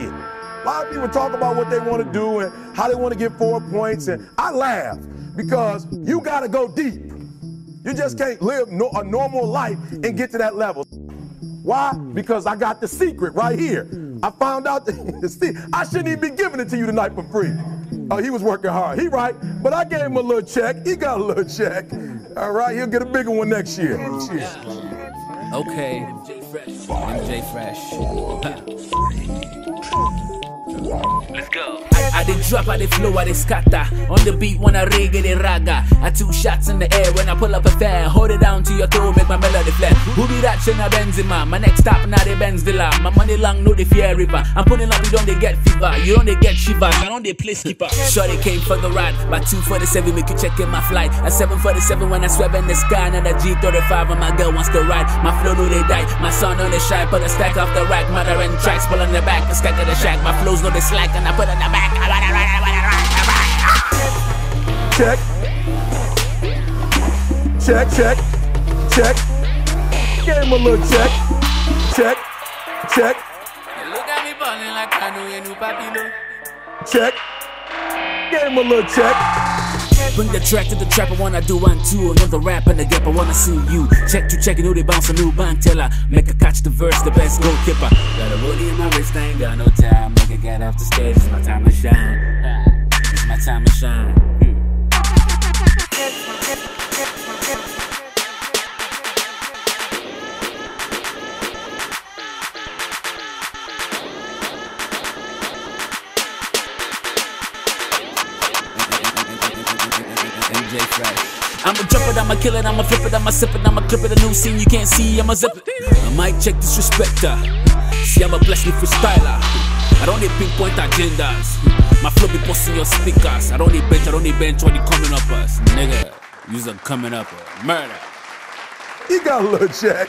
it. A lot of people talk about what they want to do and how they want to get four points, and I laugh because you got to go deep. You just can't live no, a normal life and get to that level. Why? Because I got the secret right here. I found out the secret. I shouldn't even be giving it to you tonight for free. Oh, he was working hard. He right, but I gave him a little check. He got a little check. All right, he'll get a bigger one next year. Okay. Mjayfresh. episode. Let's go. I, I did drop, I did flow, I did scatter. On the beat when I reggae the raga. I two shots in the air when I pull up a fan. Hold it down to your throat, make my melody flat. Who be that in a Benzema? My next stop now the Benz Dilla. My money long, no the fear river. I'm pulling up, you don't they get fever. You don't they get shivers. I don't they play skipper. Sure they came for the ride. My 247 make you check in my flight. At 747 when I sweat in the sky. And a G35 and my girl wants to ride. My flow no they die. My son on the shine. Put a stack off the rack. Mother and tracks. Pull on the back. A stack of the shack. My flows no they slack. And I put on the back. Check. Check, check, check. Give him a little check. Check, check, Look at me balling like I know you new papilo. check. Give him a little check. Bring the track to the trap, I wanna do one two. Another rap in the gap, I wanna see you. Check to check, you know they bounce a new bank teller. Make a catch the verse, the best goalkeeper. Got a rollie in my wrist, I ain't got no time. Make a get off the stage, it's my time to shine. It's my time to shine. MJ Fresh. I'ma jump it, I'ma kill it, I'ma flip it, I'ma sip it, I'ma clip it. A new scene you can't see, I'ma zip it. I might check disrespecter. See, I'm a blessed freestyler. I don't need pinpoint agendas. My flow be busting your speakers. I don't need bench, I don't need bench, only coming up us. Nigga, you's a coming up. Murder. He got a little check.